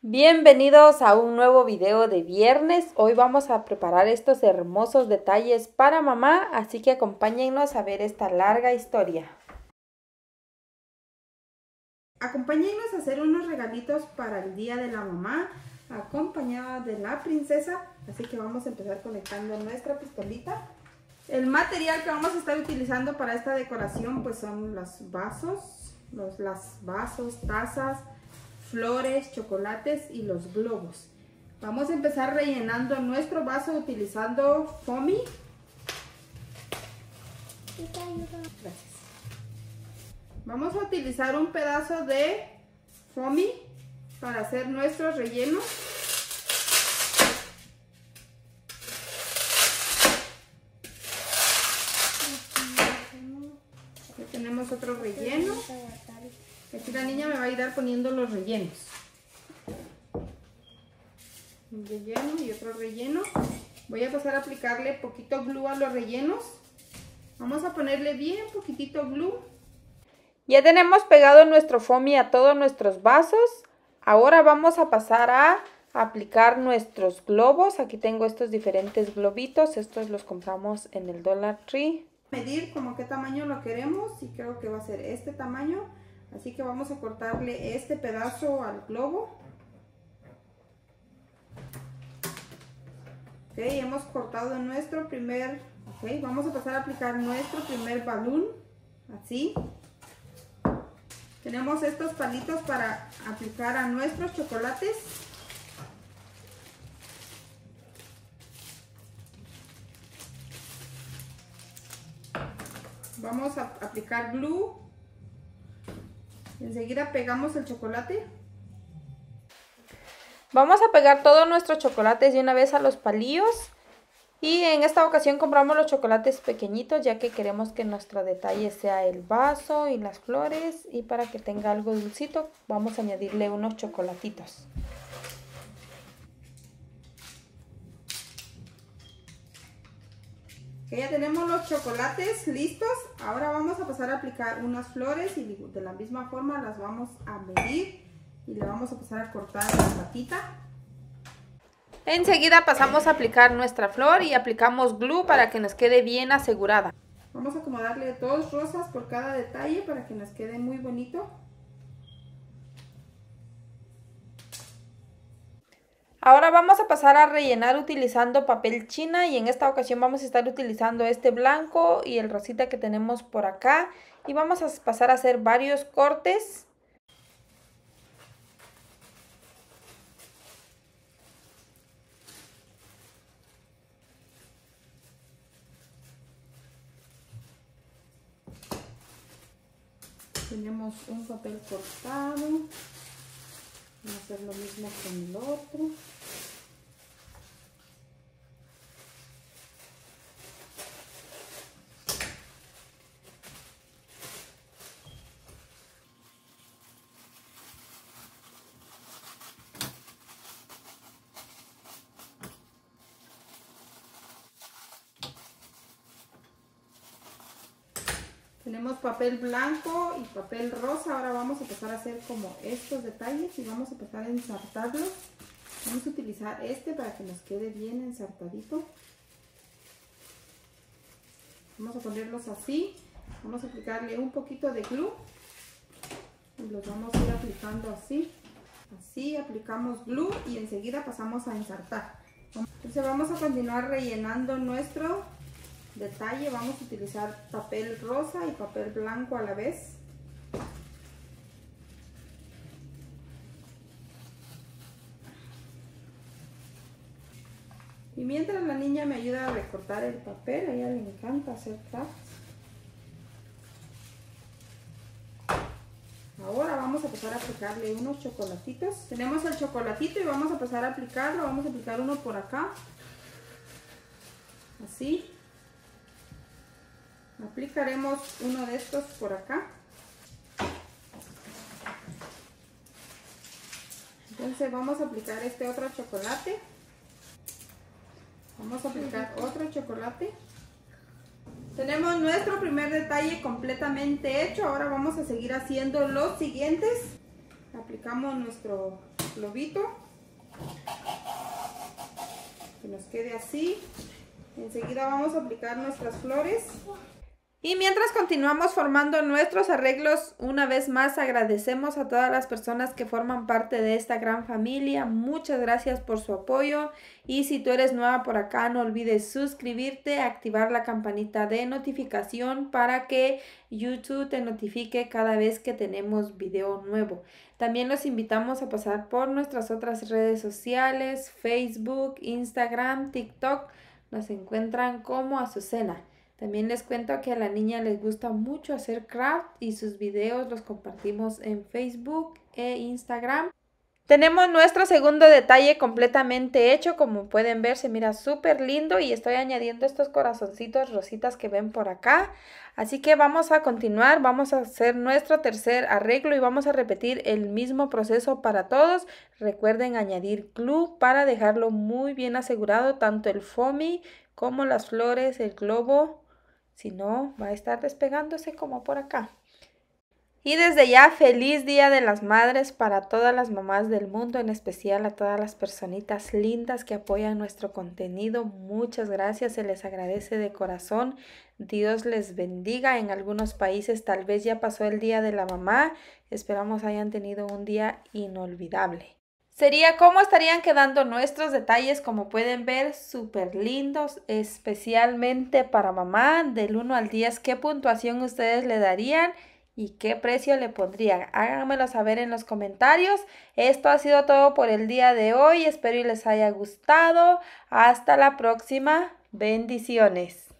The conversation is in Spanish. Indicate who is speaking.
Speaker 1: Bienvenidos a un nuevo video de viernes. Hoy vamos a preparar estos hermosos detalles para mamá, así que acompáñennos a ver esta larga historia. Acompáñennos a hacer unos regalitos para el día de la mamá, acompañada de la princesa. Así que vamos a empezar conectando nuestra pistolita. El material que vamos a estar utilizando para esta decoración pues son los vasos, los las vasos, tazas, flores, chocolates y los globos. Vamos a empezar rellenando nuestro vaso utilizando foamy. Gracias. Vamos a utilizar un pedazo de foamy para hacer nuestros rellenos. Aquí tenemos otro relleno. Aquí la niña me va a ir poniendo los rellenos. Un relleno y otro relleno. Voy a pasar a aplicarle poquito glue a los rellenos. Vamos a ponerle bien poquitito glue. Ya tenemos pegado nuestro foamy a todos nuestros vasos. Ahora vamos a pasar a aplicar nuestros globos. Aquí tengo estos diferentes globitos. Estos los compramos en el Dollar Tree. Medir como qué tamaño lo queremos y creo que va a ser este tamaño. Así que vamos a cortarle este pedazo al globo. Ok, hemos cortado nuestro primer, ok, vamos a pasar a aplicar nuestro primer balón, así. Tenemos estos palitos para aplicar a nuestros chocolates. Vamos a aplicar glue Enseguida pegamos el chocolate. Vamos a pegar todos nuestros chocolates de una vez a los palillos. Y en esta ocasión compramos los chocolates pequeñitos ya que queremos que nuestro detalle sea el vaso y las flores. Y para que tenga algo dulcito vamos a añadirle unos chocolatitos. Ya tenemos los chocolates listos. Ahora vamos a pasar a aplicar unas flores y de la misma forma las vamos a medir y le vamos a pasar a cortar la patita. Enseguida pasamos a aplicar nuestra flor y aplicamos glue para que nos quede bien asegurada. Vamos a acomodarle dos rosas por cada detalle para que nos quede muy bonito. Ahora vamos a pasar a rellenar utilizando papel china y en esta ocasión vamos a estar utilizando este blanco y el rosita que tenemos por acá y vamos a pasar a hacer varios cortes. Tenemos un papel cortado. Hacer lo mismo con el otro. Tenemos papel blanco y papel rosa. Ahora vamos a empezar a hacer como estos detalles y vamos a empezar a ensartarlos. Vamos a utilizar este para que nos quede bien ensartadito. Vamos a ponerlos así. Vamos a aplicarle un poquito de glue. Y los vamos a ir aplicando así. Así aplicamos glue y enseguida pasamos a ensartar. Entonces vamos a continuar rellenando nuestro detalle vamos a utilizar papel rosa y papel blanco a la vez. Y mientras la niña me ayuda a recortar el papel, a ella le encanta hacer crafts. Ahora vamos a empezar a aplicarle unos chocolatitos. Tenemos el chocolatito y vamos a empezar a aplicarlo. Vamos a aplicar uno por acá. Así aplicaremos uno de estos por acá entonces vamos a aplicar este otro chocolate vamos a aplicar otro chocolate tenemos nuestro primer detalle completamente hecho ahora vamos a seguir haciendo los siguientes aplicamos nuestro globito. Que nos quede así. Enseguida vamos a aplicar nuestras flores. Y mientras continuamos formando nuestros arreglos, una vez más agradecemos a todas las personas que forman parte de esta gran familia. Muchas gracias por su apoyo. Y si tú eres nueva por acá, no olvides suscribirte, activar la campanita de notificación para que YouTube te notifique cada vez que tenemos video nuevo. También los invitamos a pasar por nuestras otras redes sociales, Facebook, Instagram, TikTok. Nos encuentran como Azucena. También les cuento que a la niña les gusta mucho hacer craft y sus videos los compartimos en Facebook e Instagram. Tenemos nuestro segundo detalle completamente hecho, como pueden ver se mira súper lindo y estoy añadiendo estos corazoncitos rositas que ven por acá. Así que vamos a continuar, vamos a hacer nuestro tercer arreglo y vamos a repetir el mismo proceso para todos. Recuerden añadir glue para dejarlo muy bien asegurado, tanto el foamy como las flores, el globo si no, va a estar despegándose como por acá. Y desde ya, feliz Día de las Madres para todas las mamás del mundo, en especial a todas las personitas lindas que apoyan nuestro contenido. Muchas gracias, se les agradece de corazón. Dios les bendiga. En algunos países tal vez ya pasó el Día de la Mamá. Esperamos hayan tenido un día inolvidable sería cómo estarían quedando nuestros detalles, como pueden ver, súper lindos, especialmente para mamá, del 1 al 10, qué puntuación ustedes le darían y qué precio le pondrían. Háganmelo saber en los comentarios. Esto ha sido todo por el día de hoy, espero y les haya gustado. Hasta la próxima, bendiciones.